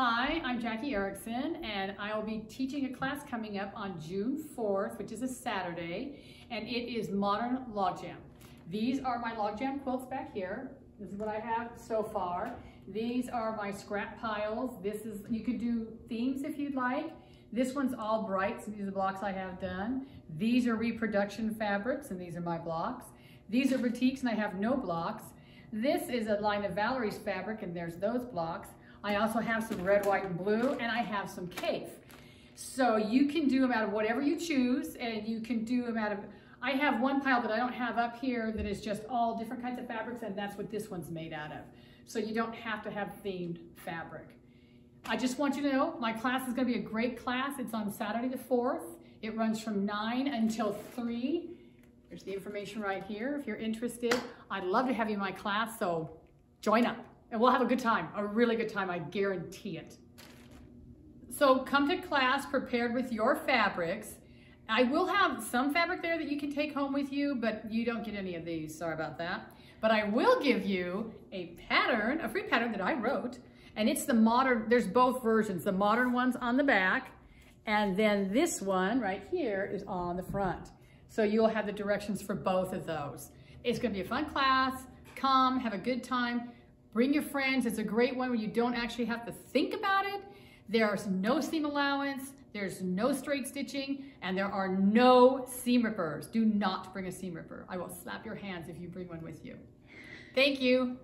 Hi, I'm Jackie Erickson, and I will be teaching a class coming up on June 4th, which is a Saturday, and it is Modern Logjam. These are my logjam quilts back here. This is what I have so far. These are my scrap piles. This is, you could do themes if you'd like. This one's all bright, so these are the blocks I have done. These are reproduction fabrics, and these are my blocks. These are batiks, and I have no blocks. This is a line of Valori's fabric, and there's those blocks. I also have some red, white, and blue, and I have some Kaffe. So you can do them out of whatever you choose, and you can do them out of, I have one pile that I don't have up here that is just all different kinds of fabrics, and that's what this one's made out of. So you don't have to have themed fabric. I just want you to know, my class is gonna be a great class. It's on Saturday the 4th. It runs from nine until three. There's the information right here if you're interested. I'd love to have you in my class, so join up and we'll have a good time, a really good time, I guarantee it. So come to class prepared with your fabrics. I will have some fabric there that you can take home with you, but you don't get any of these, sorry about that. But I will give you a pattern, a free pattern that I wrote, and it's the modern, there's both versions. The modern one's on the back, and then this one right here is on the front. So you'll have the directions for both of those. It's gonna be a fun class. Come, have a good time. Bring your friends. It's a great one where you don't actually have to think about it. There's no seam allowance. There's no straight stitching and there are no seam rippers. Do not bring a seam ripper. I will slap your hands if you bring one with you. Thank you.